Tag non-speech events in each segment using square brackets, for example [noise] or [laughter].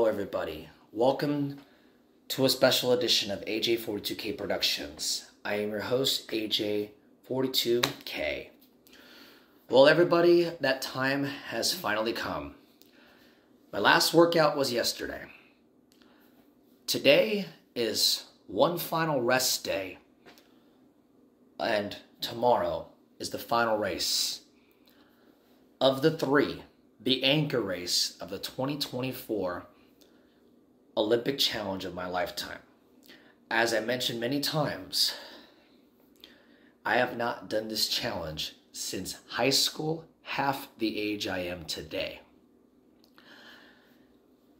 Hello, everybody. Welcome to a special edition of AJ42K Productions. I am your host, AJ42K. Well, everybody, that time has finally come. My last workout was yesterday. Today is one final rest day, and tomorrow is the final race. Of the three, the anchor race of the 2024 Olympic Challenge of my lifetime. As I mentioned many times, I have not done this challenge since high school, half the age I am today.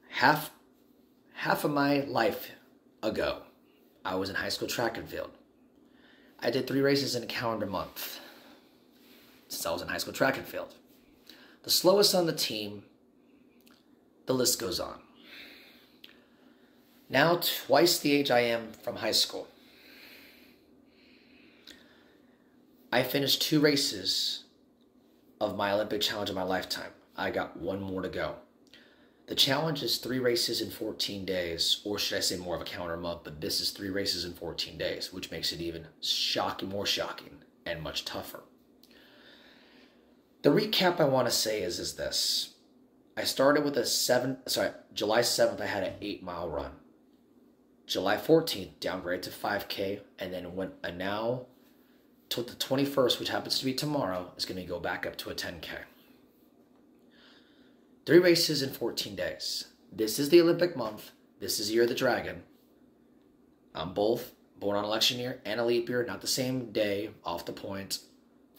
Half half of my life ago, I was in high school track and field. I did three races in a calendar month since I was in high school track and field the slowest on the team, the list goes on. Now, twice the age I am from high school. I finished two races of my Olympic challenge of my lifetime. I got one more to go. The challenge is three races in 14 days, or should I say more of a calendar month, but this is three races in 14 days, which makes it even shocking, more shocking, and much tougher. The recap I want to say is is this. I started with a seven sorry, July 7th I had an eight mile run. July 14th, downgraded to 5K, and then went and now to the 21st, which happens to be tomorrow, is going to go back up to a 10K. Three races in 14 days. This is the Olympic month. This is Year of the Dragon. I'm both born on election year and a leap year, not the same day, off the point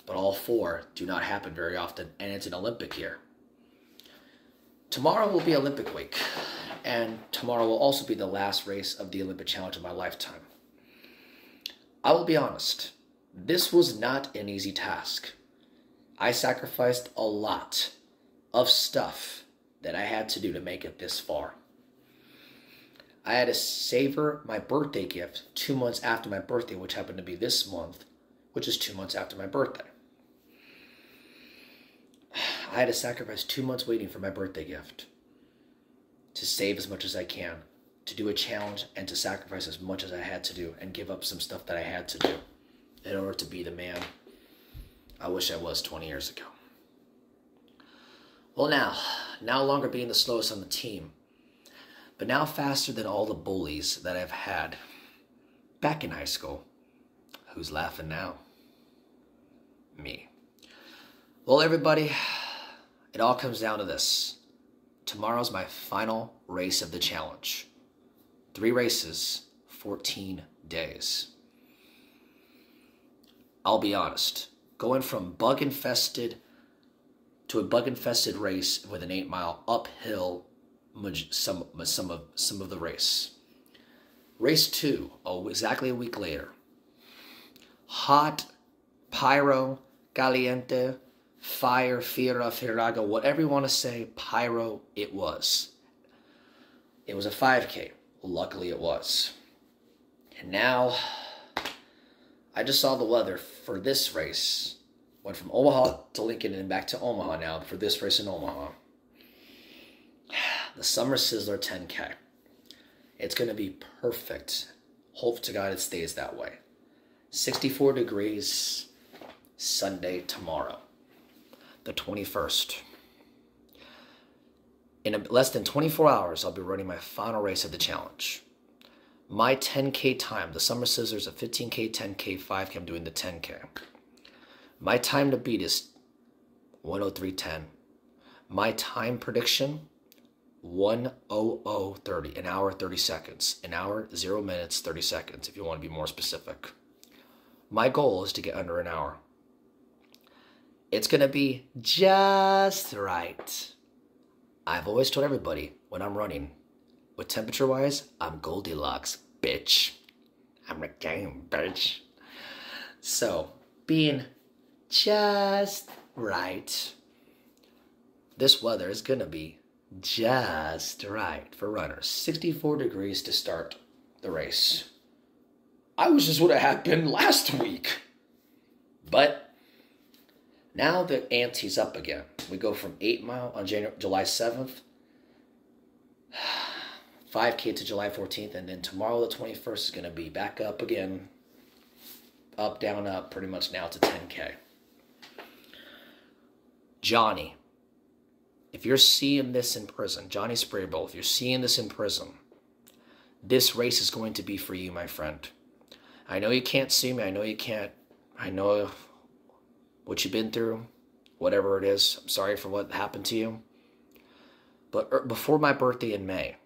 but all four do not happen very often, and it's an Olympic year. Tomorrow will be Olympic week, and tomorrow will also be the last race of the Olympic Challenge of my lifetime. I will be honest, this was not an easy task. I sacrificed a lot of stuff that I had to do to make it this far. I had to savor my birthday gift two months after my birthday, which happened to be this month, which is two months after my birthday. [sighs] I had to sacrifice two months waiting for my birthday gift to save as much as I can, to do a challenge, and to sacrifice as much as I had to do, and give up some stuff that I had to do in order to be the man I wish I was 20 years ago. Well, now, no longer being the slowest on the team, but now faster than all the bullies that I've had back in high school. Who's laughing now? Me. Well, everybody, it all comes down to this. Tomorrow's my final race of the challenge. Three races, 14 days. I'll be honest, going from bug infested to a bug infested race with an eight mile uphill some some of some of the race. Race two, oh, exactly a week later. Hot, pyro, caliente, fire, fira, firaga, whatever you want to say, pyro, it was. It was a 5K. Luckily, it was. And now, I just saw the weather for this race. Went from Omaha to Lincoln and back to Omaha now for this race in Omaha. [sighs] The Summer Sizzler 10K. It's going to be perfect. Hope to God it stays that way. 64 degrees Sunday tomorrow the 21st. In less than 24 hours, I'll be running my final race of the challenge. My 10K time, the Summer Sizzlers of 15K, 10K, 5K, I'm doing the 10K. My time to beat is 103.10. My time prediction, 100.30, an hour 30 seconds. An hour, 0 minutes, 30 seconds, if you want to be more specific. My goal is to get under an hour. It's going to be just right. I've always told everybody when I'm running, with temperature wise, I'm Goldilocks, bitch. I'm a game, bitch. So, being just right, this weather is to be just right for runners. 64 degrees to start the race. I was just what happened last week. But now the ante's up again. We go from 8 Mile on January, July 7th 5K [sighs] to July 14th, and then tomorrow, the 21st, is going to be back up again. Up, down, up, pretty much now to 10K. Johnny, if you're seeing this in prison, Johnny Spraybull, if you're seeing this in prison, this race is going to be for you, my friend. I know you can't see me. I know you can't. I know what you've been through, whatever it is. I'm sorry for what happened to you. But er, before my birthday in May,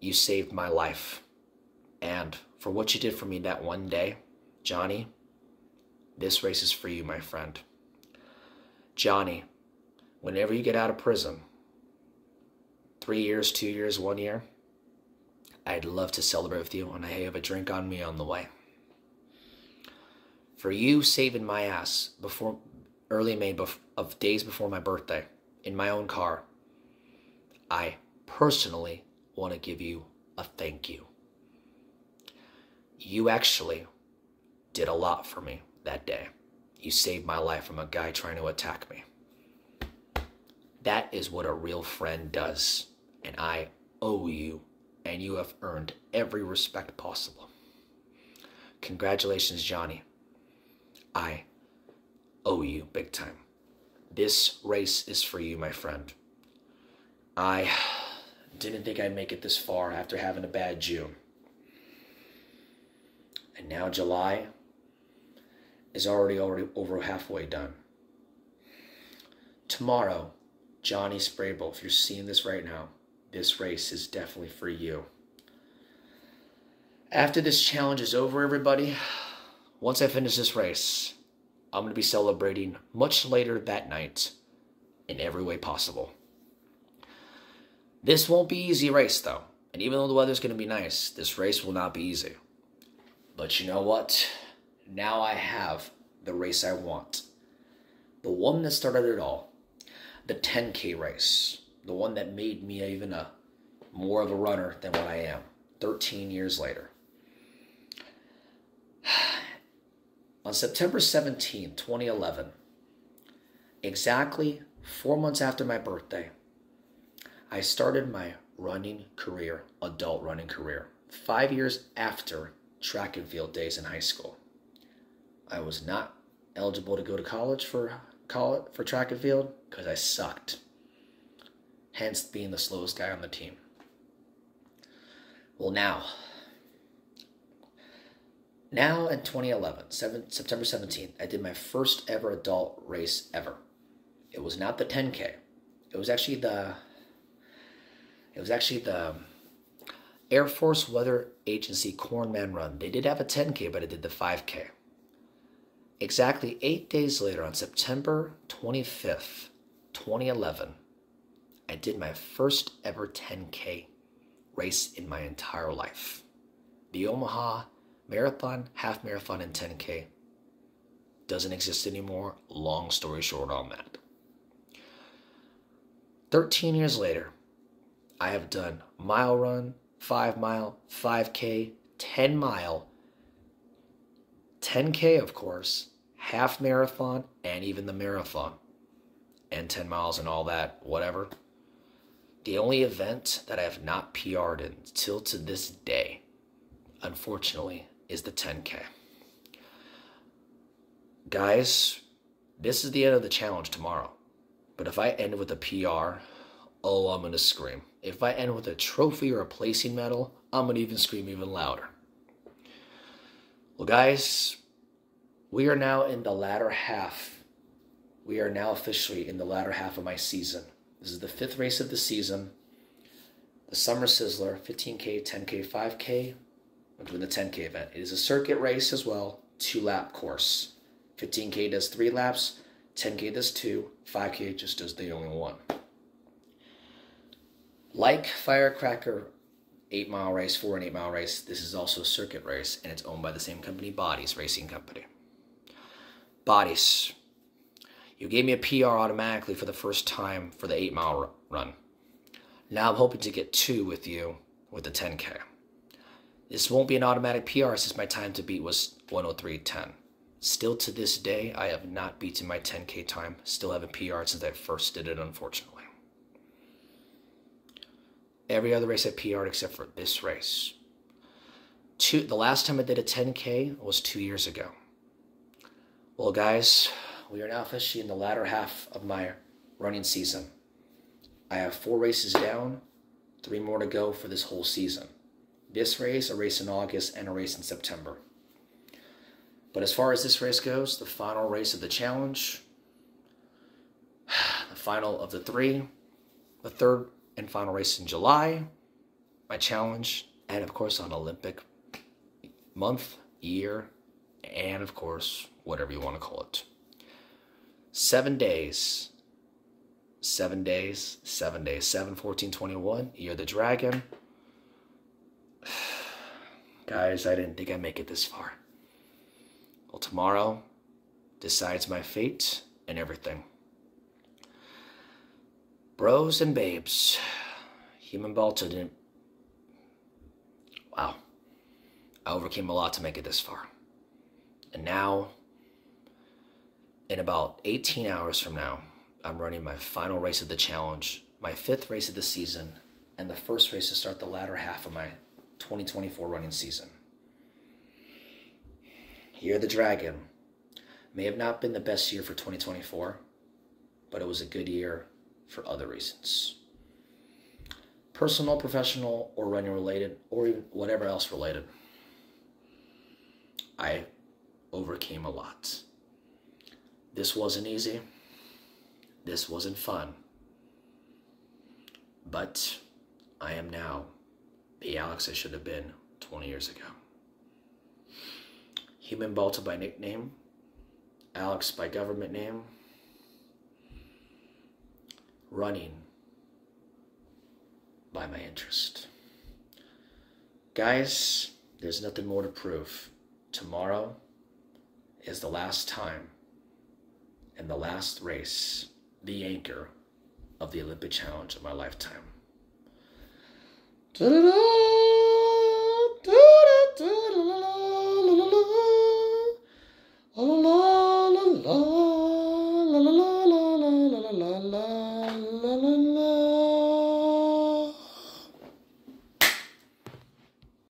you saved my life. And for what you did for me that one day, Johnny, this race is for you, my friend. Johnny, whenever you get out of prison, three years, two years, one year, I'd love to celebrate with you and I have a drink on me on the way. For you saving my ass before early May of days before my birthday in my own car, I personally want to give you a thank you. You actually did a lot for me that day. You saved my life from a guy trying to attack me. That is what a real friend does, and I owe you, and you have earned every respect possible. Congratulations, Johnny. I owe you big time. This race is for you, my friend. I didn't think I'd make it this far after having a bad June. And now July is already already over halfway done. Tomorrow, Johnny Spraybull, if you're seeing this right now, this race is definitely for you. After this challenge is over, everybody, once I finish this race, I'm going to be celebrating much later that night in every way possible. This won't be easy race though. And even though the weather's going to be nice, this race will not be easy. But you know what? Now I have the race I want. The one that started it all. The 10K race. The one that made me even a more of a runner than what I am 13 years later. On September 17, 2011, exactly four months after my birthday, I started my running career, adult running career, five years after track and field days in high school. I was not eligible to go to college for college, for track and field because I sucked, hence being the slowest guy on the team. Well, now, now in 2011, 7, September 17th, I did my first ever adult race ever. It was not the 10K. It was actually the it was actually the Air Force Weather Agency Cornman Run. They did have a 10K, but it did the 5K. Exactly eight days later, on September 25th, 2011, I did my first ever 10K race in my entire life. The Omaha Marathon, Half Marathon, and 10K doesn't exist anymore. Long story short on that. 13 years later, I have done mile run, five mile, 5K, 10 mile, 10K, of course, half marathon, and even the marathon, and 10 miles and all that, whatever. The only event that I have not PR'd until to this day, unfortunately, is the 10K. Guys, this is the end of the challenge tomorrow. But if I end with a PR, oh, I'm going to scream. If I end with a trophy or a placing medal, I'm going to even scream even louder. Well, guys, we are now in the latter half. We are now officially in the latter half of my season. This is the fifth race of the season. The Summer Sizzler, 15K, 10K, 5K. I'm doing the 10K event. It is a circuit race as well, two lap course. 15K does three laps, 10K does two, 5K just does the only one. Like Firecracker 8 mile race, 4 and 8 mile race, this is also a circuit race and it's owned by the same company, Bodies Racing Company. Bodies, you gave me a PR automatically for the first time for the 8 mile run. Now I'm hoping to get two with you with the 10K. This won't be an automatic PR since my time to beat was 103.10. Still to this day, I have not beaten my 10K time. Still haven't PR since I first did it, unfortunately. Every other race I PR'd except for this race. Two, the last time I did a 10K was two years ago. Well, guys, we are now officially in the latter half of my running season. I have four races down, three more to go for this whole season. This race, a race in August, and a race in September. But as far as this race goes, the final race of the challenge, [sighs] the final of the three, the third and final race in July, my challenge, and of course on Olympic month, year, and of course, whatever you want to call it. Seven days. Seven days, seven days, 7, 14, 21, Year the Dragon. Guys, I didn't think I'd make it this far. Well, tomorrow decides my fate and everything. Bros and babes, Human Balta didn't. Wow. I overcame a lot to make it this far. And now, in about 18 hours from now, I'm running my final race of the challenge, my fifth race of the season, and the first race to start the latter half of my 2024 running season. Year the Dragon may have not been the best year for 2024, but it was a good year for other reasons. Personal, professional, or running related, or even whatever else related. I overcame a lot. This wasn't easy. This wasn't fun. But I am now the Alex I should have been 20 years ago. Human Balta by nickname, Alex by government name, running by my interest. Guys, there's nothing more to prove. Tomorrow is the last time and the last race, the anchor of the Olympic challenge of my lifetime. Ta-da-da!